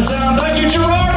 sound. Thank you, Gerard,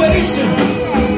situation.